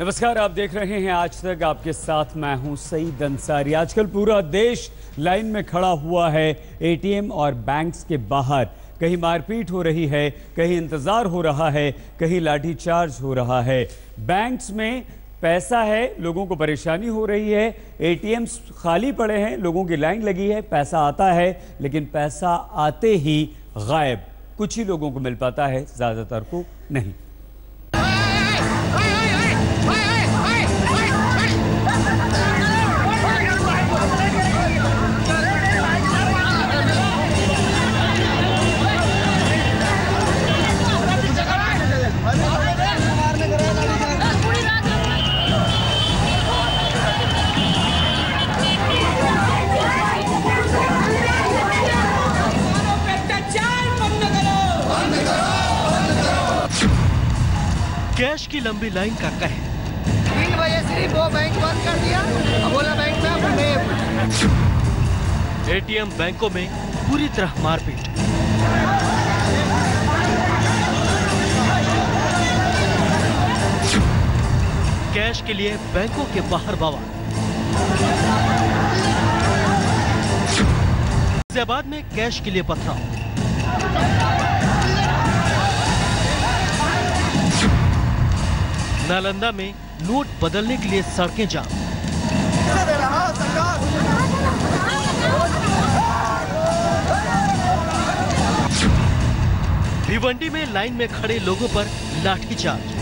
नमस्कार, आप देख रहे हैं आज तक आपके साथ मैं हूँ सईद अंसारी। आजकल पूरा देश लाइन में खड़ा हुआ है, एटीएम और बैंक्स के बाहर। कहीं मारपीट हो रही है, कहीं इंतज़ार हो रहा है, कहीं लाठीचार्ज हो रहा है। बैंक्स में पैसा है, लोगों को परेशानी हो रही है। एटीएम्स खाली पड़े हैं, लोगों की लाइन लगी है, पैसा आता है, लेकिन पैसा आते ही गायब। कुछ ही लोगों को मिल पाता है, ज़्यादातर को नहीं। लंबी लाइन का कहर तीन बजे सिर्फ़ वो बैंक बंद कर दिया। अबोला बैंक में अब एटीएम बैंकों में पूरी तरह मारपीट। कैश के लिए बैंकों के बाहर बवाल गाजियाबाद में कैश के लिए पथराव। नालंदा में नोट बदलने के लिए सड़कें जाम। भिवंडी में लाइन में खड़े लोगों पर लाठीचार्ज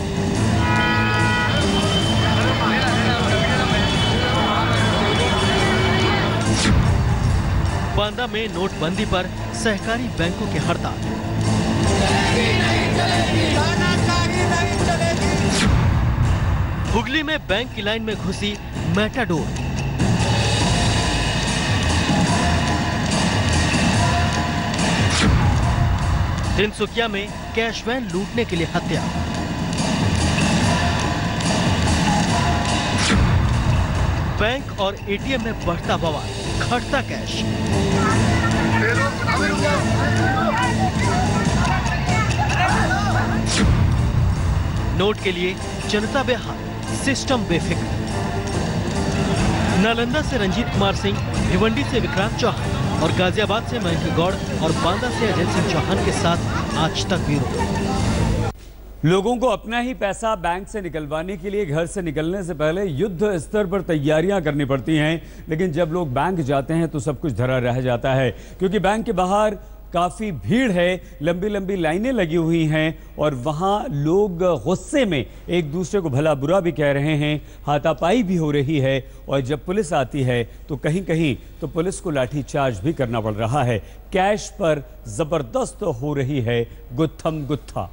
बांदा में नोटबंदी पर सहकारी बैंकों की हड़ताल। हुगली में बैंक की लाइन में घुसी मेटाडोर। तिनसुकिया में कैश वैन लूटने के लिए हत्या। बैंक और एटीएम में बढ़ता बवाल घटता कैश। नोट के लिए जनता बेहाल। सिस्टम बेफिक्र। नालंदा से रंजीत कुमार सिंह, भिवंडी से विक्रांत चौहान और गाजियाबाद से मयंक गौड़ और बांदा से अजय सिंह चौहान के साथ आज तक ब्यूरो। लोगों को अपना ही पैसा बैंक से निकलवाने के लिए घर से निकलने से पहले युद्ध स्तर पर तैयारियाँ करनी पड़ती हैं, लेकिन जब लोग बैंक जाते हैं तो सब कुछ धरा रह जाता है, क्योंकि बैंक के बाहर काफ़ी भीड़ है लंबी लंबी लाइनें लगी हुई हैं और वहाँ लोग गुस्से में एक दूसरे को भला बुरा भी कह रहे हैं, हाथापाई भी हो रही है और जब पुलिस आती है तो कहीं कहीं तो पुलिस को लाठीचार्ज भी करना पड़ रहा है। कैश पर ज़बरदस्त हो रही है, गुत्थम गुत्था।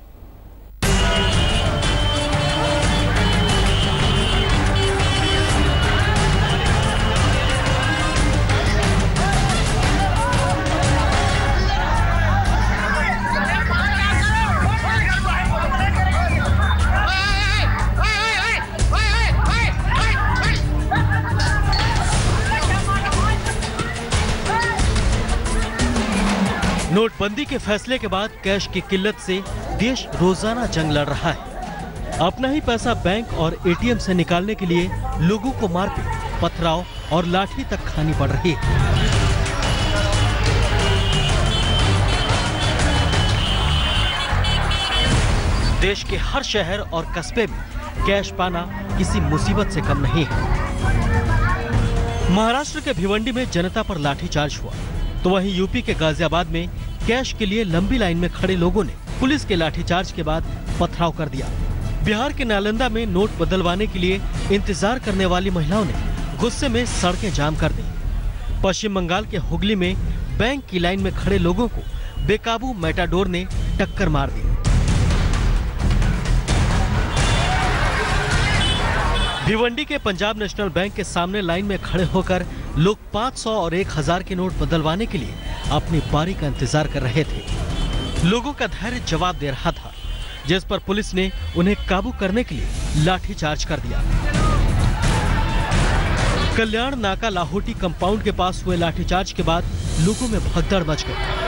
नोटबंदी के फैसले के बाद कैश की किल्लत से देश रोज़ाना जंग लड़ रहा है। अपना ही पैसा बैंक और एटीएम से निकालने के लिए लोगों को मारपीट, पथराव और लाठी तक खानी पड़ रही है। देश के हर शहर और कस्बे में कैश पाना किसी मुसीबत से कम नहीं है। महाराष्ट्र के भिवंडी में जनता पर लाठीचार्ज हुआ तो वहीं यूपी के गाजियाबाद में कैश के लिए लंबी लाइन में खड़े लोगों ने पुलिस के लाठीचार्ज के बाद पथराव कर दिया। बिहार के नालंदा में नोट बदलवाने के लिए इंतज़ार करने वाली महिलाओं ने गुस्से में सड़कें जाम कर दी। पश्चिम बंगाल के हुगली में बैंक की लाइन में खड़े लोगों को बेकाबू मेटाडोर ने टक्कर मार दी। भिवंडी के पंजाब नेशनल बैंक के सामने लाइन में खड़े होकर लोग 500 और 1000 के नोट बदलवाने के लिए अपनी बारी का इंतज़ार कर रहे थे। लोगों का धैर्य जवाब दे रहा था, जिस पर पुलिस ने उन्हें काबू करने के लिए लाठीचार्ज कर दिया। कल्याण नाका लाहौटी कंपाउंड के पास हुए लाठीचार्ज के बाद लोगों में भगदड़ मच गई।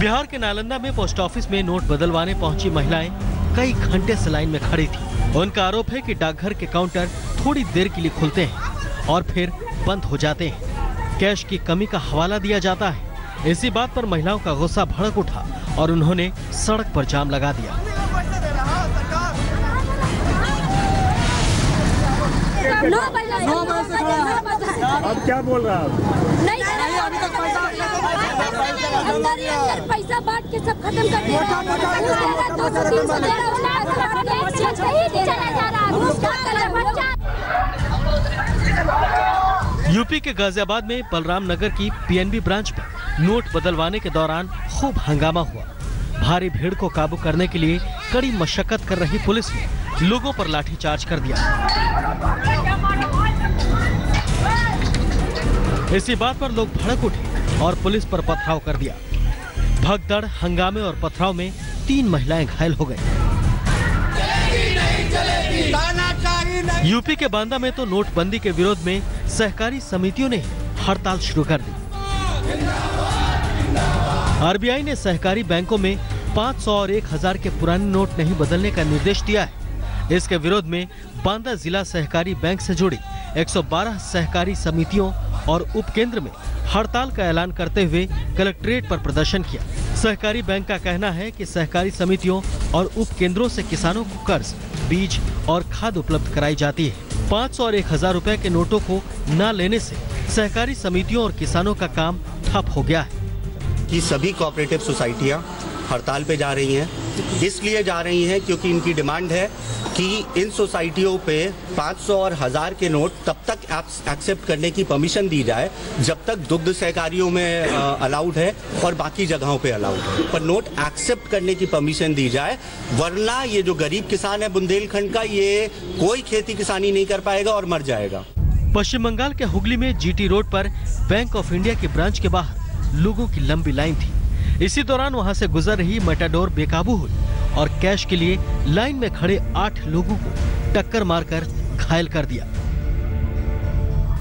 बिहार के नालंदा में पोस्ट ऑफ़िस में नोट बदलवाने पहुँची महिलाएँ कई घंटे से लाइन में खड़ी थी। उनका आरोप है कि डाकघर के काउंटर थोड़ी देर के लिए खुलते हैं और फिर बंद हो जाते हैं कैश की कमी का हवाला दिया जाता है इसी बात पर महिलाओं का गुस्सा भड़क उठा और उन्होंने सड़क पर जाम लगा दिया अब क्या बोल रहा है आप नहीं नहीं अभी तक पैसा अंदर ही अंदर पैसा बांट के सब खत्म कर दे रहा है दो सौ तीन सौ दे रहा है चला जा रहा है घूस खा कर बच्चा यूपी के गाजियाबाद में बलराम नगर की पीएनबी ब्रांच पर नोट बदलवाने के दौरान खूब हंगामा हुआ। भारी भीड़ को काबू करने के लिए कड़ी मशक्कत कर रही पुलिस ने लोगों पर लाठीचार्ज कर दिया। इसी बात पर लोग भड़क उठे और पुलिस पर पथराव कर दिया। भगदड़ हंगामे और पथराव में तीन महिलाएँ घायल हो गई। यूपी के बांदा में तो नोटबंदी के विरोध में सहकारी समितियों ने हड़ताल शुरू कर दी। आरबीआई ने सहकारी बैंकों में 500 और 1000 के पुराने नोट नहीं बदलने का निर्देश दिया है। इसके विरोध में बांदा जिला सहकारी बैंक से जुड़ी 112 सहकारी समितियों और उपकेंद्र में हड़ताल का ऐलान करते हुए कलेक्ट्रेट पर प्रदर्शन किया। सहकारी बैंक का कहना है कि सहकारी समितियों और उपकेंद्रों से किसानों को कर्ज, बीज और खाद उपलब्ध कराई जाती है। 500 और एक हज़ार रूपए के नोटों को न लेने से सहकारी समितियों और किसानों का काम ठप हो गया है। कि सभी कोऑपरेटिव सोसाइटियाँ हड़ताल पे जा रही हैं। इसलिए जा रही हैं क्योंकि इनकी डिमांड है कि इन सोसाइटियों पे 500 और हज़ार के नोट तब तक एक्सेप्ट करने की परमिशन दी जाए, जब तक दुग्ध सहकारियों में अलाउड है और बाकी जगहों पे अलाउड है। पर नोट एक्सेप्ट करने की परमिशन दी जाए, वरना ये जो गरीब किसान है बुंदेलखंड का, ये कोई खेती किसानी नहीं कर पाएगा और मर जाएगा। पश्चिम बंगाल के हुगली में जीटी रोड पर बैंक ऑफ़ इंडिया के ब्रांच के बाहर लोगों की लंबी लाइन थी। इसी दौरान वहाँ से गुजर रही मेटाडोर बेकाबू हुई और कैश के लिए लाइन में खड़े आठ लोगों को टक्कर मारकर घायल कर दिया।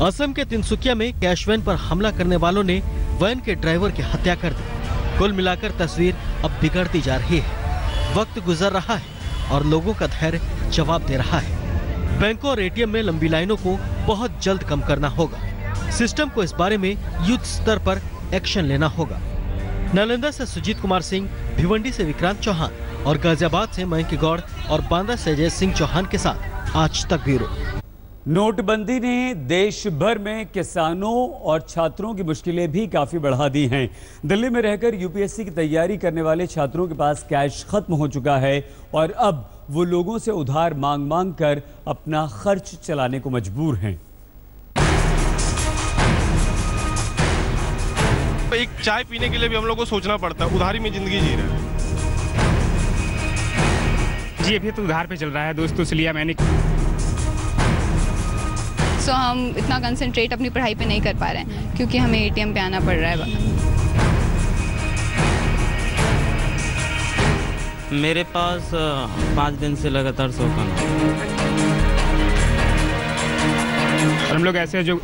असम के तिनसुकिया में कैश वैन पर हमला करने वालों ने वैन के ड्राइवर की हत्या कर दी। कुल मिलाकर तस्वीर अब बिगड़ती जा रही है। वक्त गुजर रहा है और लोगों का धैर्य जवाब दे रहा है। बैंकों और एटीएम में लंबी लाइनों को बहुत जल्द कम करना होगा। सिस्टम को इस बारे में युद्ध स्तर पर एक्शन लेना होगा। नालंदा से सुजीत कुमार सिंह, भिवंडी से विक्रांत चौहान और गाजियाबाद से मयंक गौड़ और बांदा से अजय सिंह चौहान के साथ आज तक ब्यूरो। नोटबंदी ने देश भर में किसानों और छात्रों की मुश्किलें भी काफ़ी बढ़ा दी हैं। दिल्ली में रहकर यूपीएससी की तैयारी करने वाले छात्रों के पास कैश खत्म हो चुका है और अब वो लोगों से उधार मांग मांग कर अपना खर्च चलाने को मजबूर हैं। एक चाय पीने के लिए भी हम लोग को सोचना पड़ता है उधारी में ज़िंदगी जी रहे हैं। जी अभी तो उधार पे चल रहा है दोस्तों से मैंने सो so, हम इतना कंसंट्रेट अपनी पढ़ाई पे नहीं कर पा रहे हैं क्योंकि हमें एटीएम पे आना पड़ रहा है मेरे पास पाँच दिन से लगातार सौ का और हम लोग ऐसे जो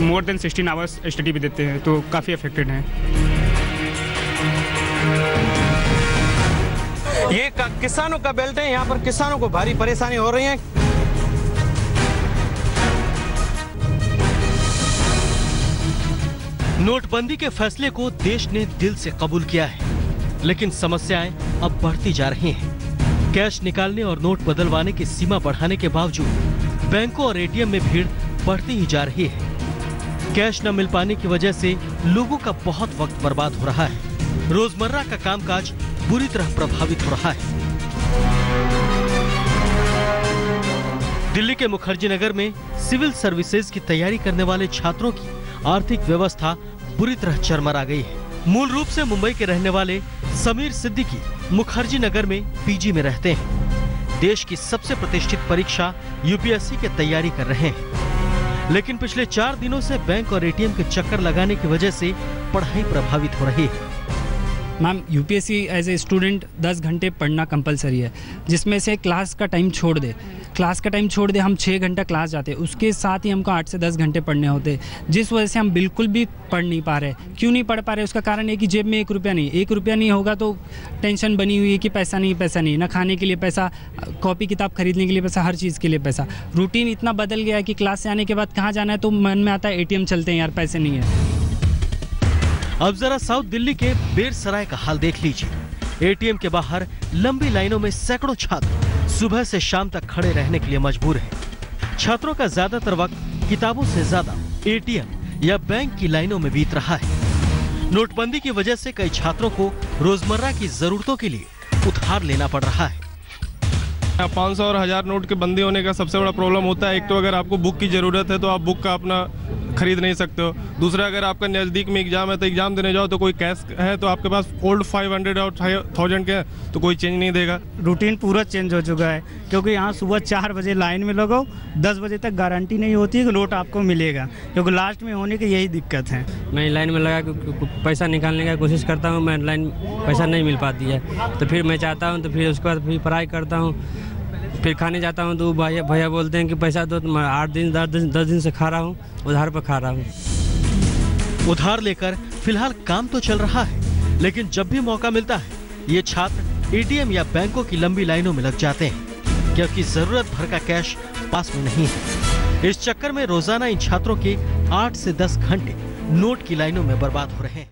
more than sixteen hours study भी देते हैं तो काफ़ी अफेक्टेड हैं। ये का, किसानों का बेल्ट है यहाँ पर किसानों को भारी परेशानी हो रही है। नोटबंदी के फैसले को देश ने दिल से कबूल किया है लेकिन समस्याएँ अब बढ़ती जा रही हैं। कैश निकालने और नोट बदलवाने की सीमा बढ़ाने के बावजूद बैंकों और एटीएम में भीड़ बढ़ती ही जा रही है। कैश न मिल पाने की वजह से लोगों का बहुत वक्त बर्बाद हो रहा है। रोज़मर्रा का कामकाज बुरी तरह प्रभावित हो रहा है। दिल्ली के मुखर्जी नगर में सिविल सर्विसेज़ की तैयारी करने वाले छात्रों की आर्थिक व्यवस्था बुरी तरह चरमरा गई है। मूल रूप से मुंबई के रहने वाले समीर सिद्दीकी मुखर्जी नगर में पीजी में रहते हैं। देश की सबसे प्रतिष्ठित परीक्षा यूपीएससी की तैयारी कर रहे हैं। लेकिन पिछले चार दिनों से बैंक और एटीएम के चक्कर लगाने की वजह से पढ़ाई प्रभावित हो रही है। Ma'am, UPSC as a student 10 घंटे पढ़ना कंपलसरी है, जिसमें से क्लास का टाइम छोड़ दे। क्लास का टाइम छोड़ दे, हम छः घंटा क्लास जाते उसके साथ ही हमको आठ से दस घंटे पढ़ने होते जिस वजह से हम बिल्कुल भी पढ़ नहीं पा रहे क्यों नहीं पढ़ पा रहे उसका कारण है कि जेब में एक रुपया नहीं। एक रुपया नहीं होगा तो टेंशन बनी हुई है कि पैसा नहीं पैसा नहीं। ना खाने के लिए पैसा, कॉपी किताब खरीदने के लिए पैसा, हर चीज़ के लिए पैसा। रूटीन इतना बदल गया है कि क्लास से आने के बाद कहाँ जाना है तो मन में आता है एटीएम चलते हैं यार, पैसे नहीं है। अब जरा साउथ दिल्ली के बेर सराय का हाल देख लीजिए। एटीएम के बाहर लंबी लाइनों में सैकड़ों छात्र सुबह से शाम तक खड़े रहने के लिए मजबूर है। छात्रों का ज़्यादातर वक्त किताबों से ज़्यादा एटीएम या बैंक की लाइनों में बीत रहा है। नोटबंदी की वजह से कई छात्रों को रोज़मर्रा की जरूरतों के लिए उधार लेना पड़ रहा है। पाँच सौ और हज़ार नोट के बंदी होने का सबसे बड़ा प्रॉब्लम होता है। एक तो अगर आपको बुक की ज़रूरत है तो आप बुक का अपना खरीद नहीं सकते हो। दूसरा अगर आपका नज़दीक में एग्ज़ाम है तो एग्ज़ाम देने जाओ तो कोई कैश है तो आपके पास ओल्ड 500 और थाउज़ेंड के हैं तो कोई चेंज नहीं देगा। रूटीन पूरा चेंज हो चुका है क्योंकि यहाँ सुबह चार बजे लाइन में लगो दस बजे तक गारंटी नहीं होती है कि नोट आपको मिलेगा क्योंकि लास्ट में होने की यही दिक्कत है। मैं लाइन में लगा पैसा निकालने का कोशिश करता हूँ मैं लाइन पैसा नहीं मिल पाती है। तो फिर मैं चाहता हूँ तो फिर उसके बाद फिर पढ़ाई करता हूँ फिर खाने जाता हूँ तो भैया भैया बोलते हैं कि पैसा दो तो आठ दिन, दस दिन दस दिन से खा रहा हूँ, उधार पर खा रहा हूँ। उधार लेकर फ़िलहाल काम तो चल रहा है, लेकिन जब भी मौका मिलता है, ये छात्र एटीएम या बैंकों की लंबी लाइनों में लग जाते हैं, क्योंकि ज़रूरत भर का कैश पास में नहीं है। इस चक्कर में रोज़ाना इन छात्रों के आठ से दस घंटे नोट की लाइनों में बर्बाद हो रहे हैं।